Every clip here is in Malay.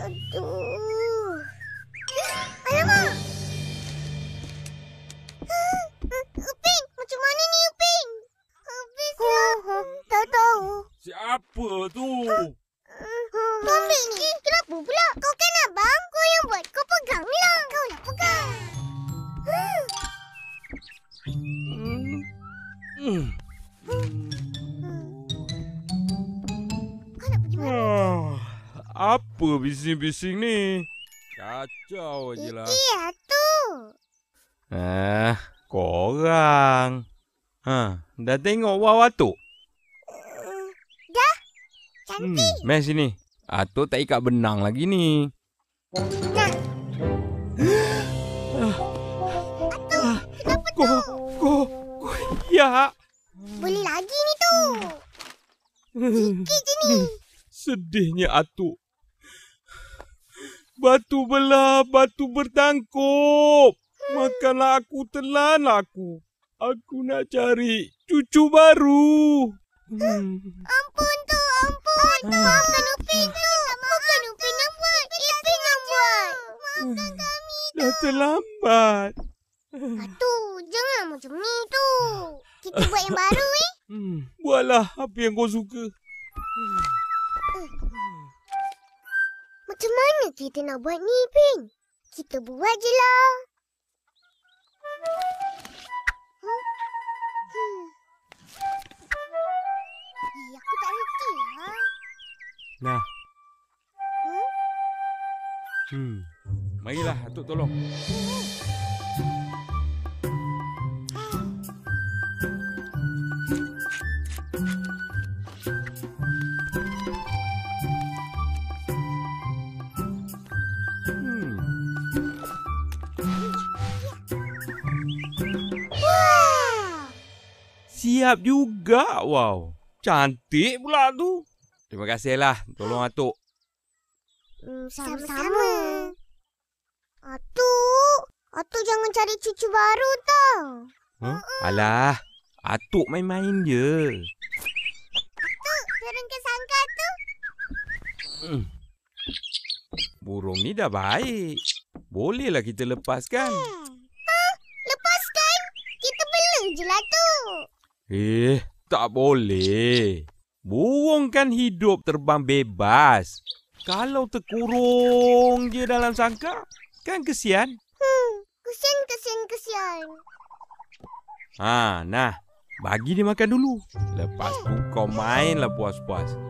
だと。Apa bising-bising ni? Kacau je lah. Iya tu. Ah, korang. Ha, dah tengok wow atuk? Dah. Hmm, Cantik. main sini. Atuk tak ikat benang lagi ni. Nah, Kenapa ko, ko, ko, ya. boleh lagi ni tu. Sikit je ni. Sedihnya atuk. Batu belah, batu bertangkup. Makanlah aku, telan aku. Aku nak cari cucu baru. Hmm. Ampun tu, ampun. Maafkan Upin tu. Bukan Upin yang buat. Ipin yang buat. Maafkan kami. Dah terlambat. Tu, jangan macam ni tu. Kita buat yang baru eh. Hmm. Buatlah apa yang kau suka. Macam mana kita nak buat ni, Pin? Kita buat je lah. Hmm? Hmm. Eh, aku tak reti lah. Nah. Hmm? Hmm. Marilah atuk tolong. Hmm. Siap juga. Wow. Cantik pula tu. Terima kasihlah tolong atuk. Hmm, sama-sama. Atuk, Atuk jangan cari cucu baru tau. Huh? Alah, atuk main-main je. Atuk, turunkan sangka tu. Hmm. Burung ni dah baik. Bolehlah kita lepaskan. Ha? Lepaskan. Kita bela je lah tu. Eh, tak boleh. Burung kan hidup terbang bebas. Kalau terkurung je dalam sangkar, kan kesian. Hmm, kesian, kesian, kesian. Ha, nah. Bagi dia makan dulu. Lepas tu kau mainlah puas-puas.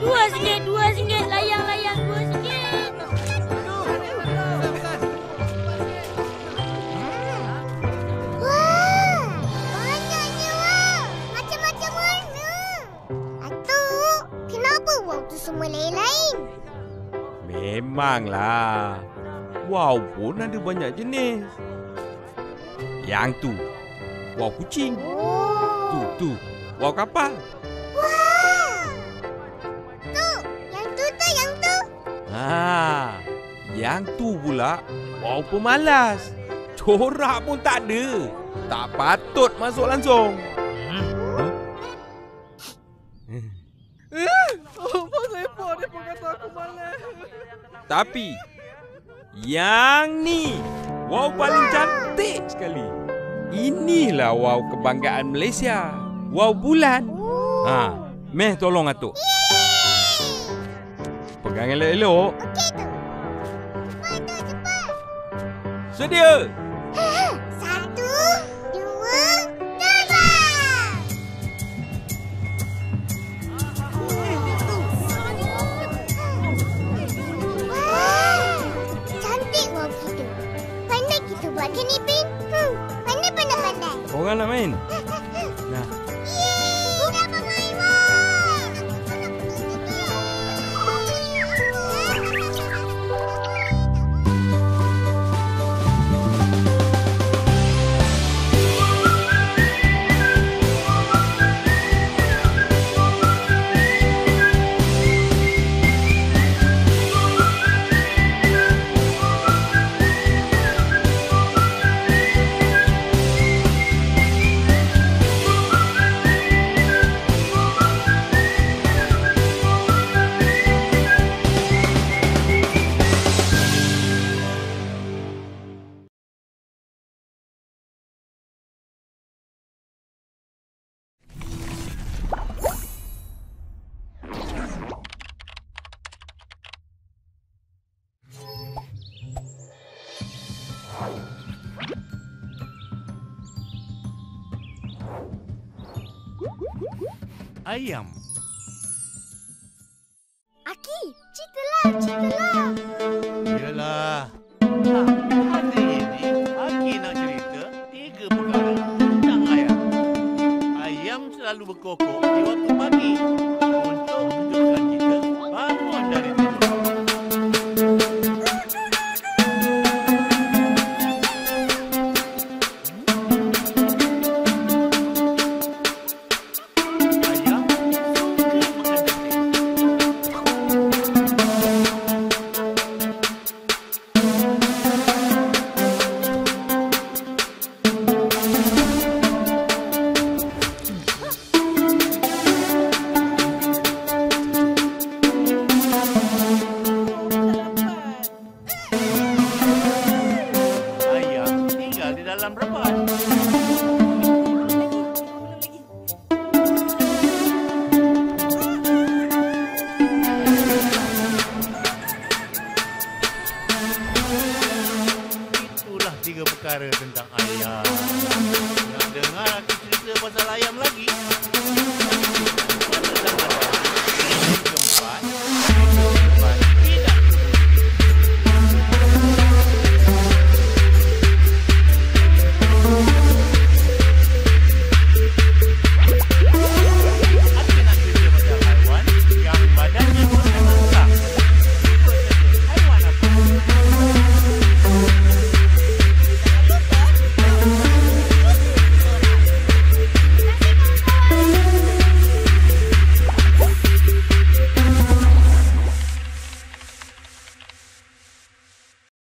Dua singgit, dua singgit. Layang, layang, dua singgit. Wah, banyaknya wah. Macam-macam warna. Atuk, kenapa wow tu semua lain-lain? Memanglah. Wow pun ada banyak jenis. Yang tu. Wow kucing. Tu, Oh. tu. Wow kapal. Ha. Yang tu pula. Wow pemalas. Corak pun tak ada. Tak patut masuk langsung. Dia pun kata aku malas. Tapi yang ni wow paling cantik sekali. Inilah wow kebanggaan Malaysia. Wow bulan. Ha, meh tolong atuk. Pegang elok-elok. Okey tu. Cepat tu, cepat. Sedia. I am. rappresentare